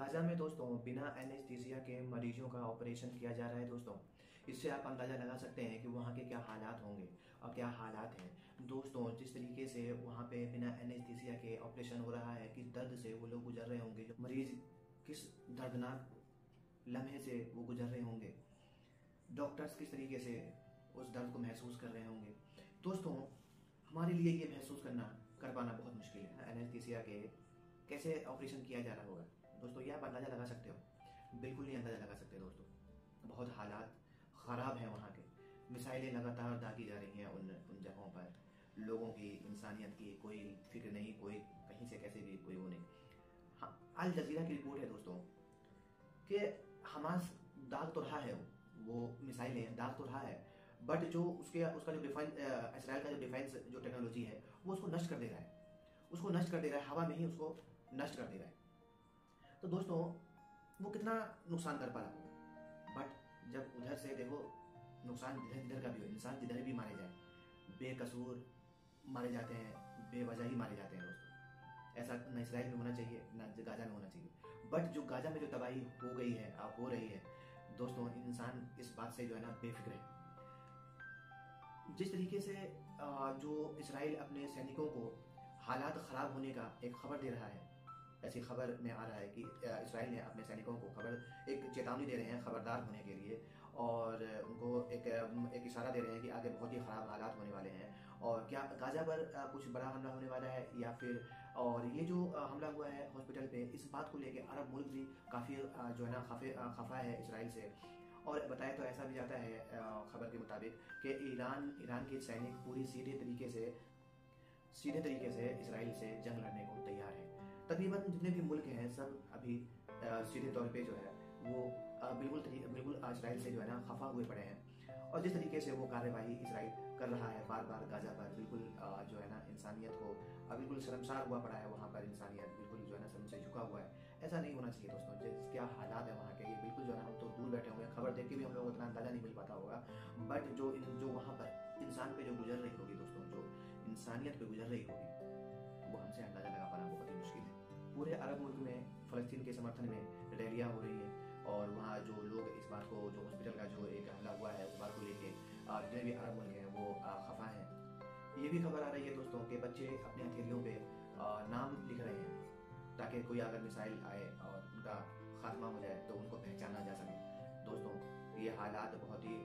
Gaza में दोस्तों, बिना एनेस्थीसिया के मरीजों का ऑपरेशन किया जा रहा है दोस्तों। इससे आप अंदाज़ा लगा सकते हैं कि वहाँ के क्या हालात होंगे। और क्या हालात हैं? दोस्तों, जिस तरीके से वहाँ पे बिना एनेस्थीसिया के ऑपरेशन हो रहा है, किस दर्द से वो लोग गुजर रहे होंगे? जो मरीज़ किस दर्दनाक लम्हे से वो गुजर रहे होंगे? डॉक्टर्स किस तरीके से उस दर्द को महसूस कर रहे होंगे? दोस्तों, हमारे लिए ये महसूस करना, कर पाना बहुत मुश्किल है। एनेस्थीसिया के कैसे ऑपरेशन किया जा रहा होगा? दोस्तों, ये आप अंदाज़ा लगा सकते हो। बिल्कुल नहीं अंदाज़ा लगा सकते दोस्तों। बहुत हालात ख़राब हैं वहाँ के। मिसाइलें लगातार दागी जा रही हैं उन उन जगहों पर। लोगों की, इंसानियत की कोई फ़िक्र नहीं, कोई कहीं से कैसे भी, कोई वो नहीं। हाँ अल जजीरा की रिपोर्ट है दोस्तों कि हमास दाग तो रहा है, वो मिसाइलें दाग तो रहा है, बट जो उसके, उसका जो डिफेंस इसराइल का जो डिफेंस, जो टेक्नोलॉजी है, वो उसको नष्ट कर दे रहा है। उसको नष्ट कर दे रहा है, हवा में ही उसको नष्ट कर दे रहा है। तो दोस्तों, वो कितना नुकसान कर पा रहा होगा। बट जब उधर से देखो, नुकसान जिधर जिधर का भी हो, इंसान जिधर भी मारे जाए, बेकसूर मारे जाते हैं, बेवजह ही मारे जाते हैं दोस्तों। ऐसा न इसराइल में होना चाहिए, न गाजा में होना चाहिए। बट जो गाजा में जो तबाही हो गई है हो रही है, दोस्तों, इंसान इस बात से जो है ना बेफिक्र है। जिस तरीके से जो इसराइल अपने सैनिकों को हालात ख़राब होने का एक खबर दे रहा है ऐसी खबर में आ रहा है कि इसराइल ने अपने सैनिकों को खबर, एक चेतावनी दे रहे हैं खबरदार होने के लिए और उनको एक एक इशारा दे रहे हैं कि आगे बहुत ही ख़राब हालात होने वाले हैं और क्या गाज़ा पर कुछ बड़ा हमला होने वाला है या फिर, और ये जो हमला हुआ है हॉस्पिटल पे, इस बात को लेकर अरब मुल्क भी काफ़ी जो है ना, खफे खफा है इसराइल से। और बताया तो ऐसा भी जाता है खबर के मुताबिक कि ईरान ईरान के सैनिक पूरी सीधे तरीके से सीधे तरीके से इसराइल से जंग लड़ने को तैयार है। तकरीबन जितने भी मुल्क हैं, सब अभी सीधे तौर पे जो है, वो बिल्कुल बिल्कुल इसराइल से जो है ना, खफा हुए पड़े हैं। और जिस तरीके से वो कार्यवाही इसराइल कर रहा है बार बार गाजा पर, बिल्कुल जो है ना, इंसानियत को बिल्कुल शर्मसार हुआ पड़ा है वहाँ पर, इंसानियत बिल्कुल जो है ना शर्म से झुका हुआ है। ऐसा नहीं होना चाहिए दोस्तों, जिस, क्या हालात है वहाँ के, ये बिल्कुल जो है ना, हम तो दूर बैठे हुए हैं खबर देख के भी हम लोग उतना अंदाज़ा नहीं मिल पाता होगा। बट जो जो वहाँ पर इंसान पे जो गुजर रही होगी इंसानियत पे गुजर रही होगी वो हमसे अंदाज़ा लगा पाना बहुत ही मुश्किल है पूरे अरब मुल्क में फ़लस्तीन के समर्थन में रैलियाँ हो रही हैं और वहाँ जो लोग इस बात को जो हॉस्पिटल का जो एक हमला हुआ है उस बात को लेके जितने भी अरब मुल्क हैं वो खफा हैं ये भी खबर आ रही है दोस्तों के बच्चे अपने हथेलियों पे नाम लिख रहे हैं ताकि कोई अगर मिसाइल आए और उनका खात्मा हो जाए तो उनको पहचाना जा सके दोस्तों ये हालात बहुत ही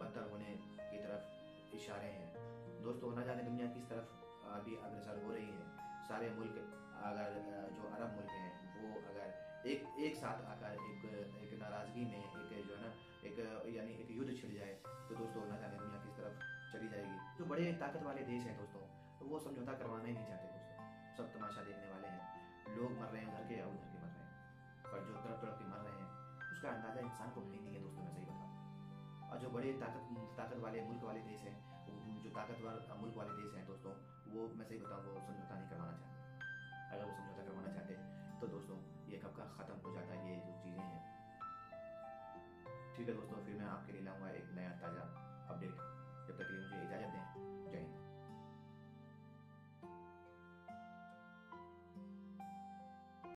बदतर होने की तरफ़ इशारे हैं दोस्तों ना जाने दुनिया किस तरफ़ अभी अग्रसर हो रही है? सारे मुल्क, अगर जो अरब मुल्क हैं, वो अगर एक एक साथ आकर एक एक नाराज़गी में, एक जो है ना, एक, यानी एक युद्ध छिड़ जाए तो दोस्तों ना जाने दुनिया किस तरफ़ चली जाएगी? जो बड़े ताकत वाले देश हैं दोस्तों तो वो समझौता करवाना ही नहीं चाहते दोस्तों। सब तमाशा देखने वाले हैं। लोग मर रहे हैं उधर के या उधर के मर रहे हैं। पर जो तरफ़ तरफ़ के मर रहे हैं, उसका अंदाज़ा इंसान को नहीं है दोस्तों, मैं सही बताऊँ। और जो बड़े ताकत ताकत वाले मुल्क वाले देश हैं ताकतवर मुल्क वाले देश हैं, दोस्तों। वो मैं सही बताऊँ, वो समझौता नहीं करवाना चाहते। अगर वो समझौता करवाना चाहते तो दोस्तों, ये कब का ख़त्म हो जाता है, ये जो चीज़ें हैं। ठीक है दोस्तों, फिर मैं आपके लिए लाऊँगा एक नया ताज़ा अपडेट जब तक के लिए मुझे इजाज़त